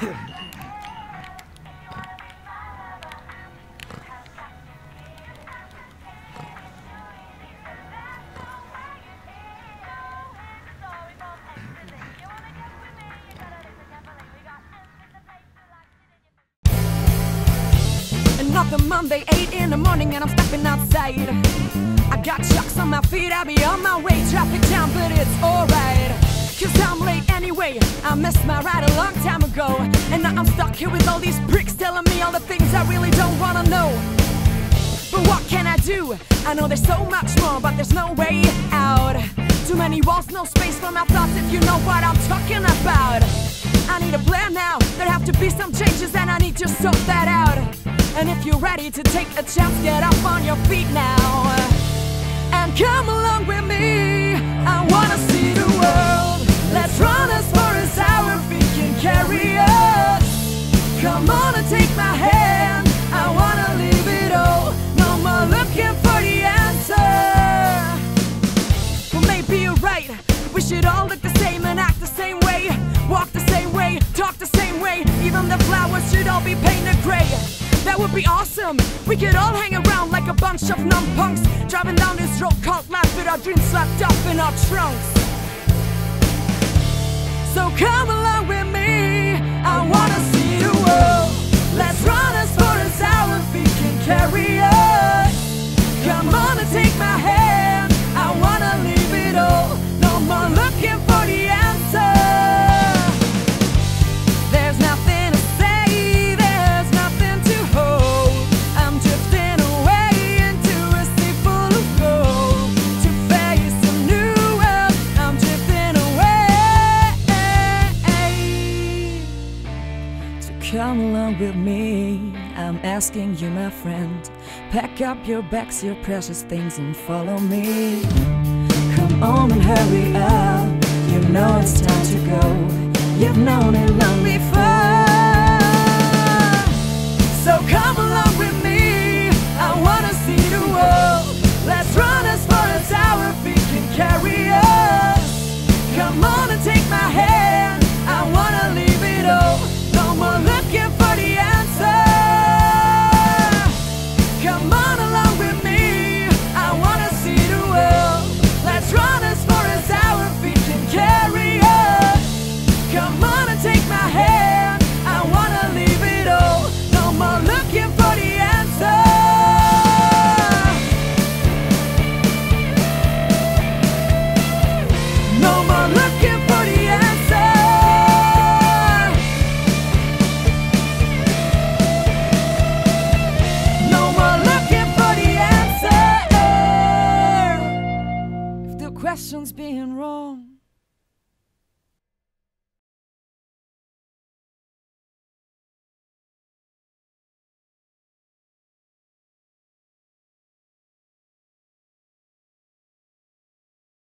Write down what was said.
Another Monday, 8 in the morning, and I'm stepping outside. I got chucks on my feet, I'll be on my way. Traffic jam, but it's alright. Cause I'm late anyway. I missed my ride a long time ago. And now I'm stuck here with all these pricks telling me all the things I really don't wanna know. But what can I do? I know there's so much more, but there's no way out. Too many walls, no space for my thoughts if you know what I'm talking about. I need a plan now, there have to be some changes, and I need to sort that out. And if you're ready to take a chance, get up on your feet now. And come along with me. We should all look the answer Maybe you're right Wish it all looked the same and act the same way. Walk the same way, talk the same way. Even the flowers should all be painted gray. That would be awesome. We could all hang around like a bunch of numb punks, driving down this road called life with our dreams swept up in our trunks. Come along with me. I'm asking you, my friend. Pack up your bags, your precious things, and follow me. Come on and hurry up. You know it's time to go. You've known it long before. So come along with me. I wanna see the world. Let's run as far as our feet can carry us. Come on Question's being wrong.